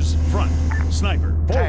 meters front. Sniper. Forward.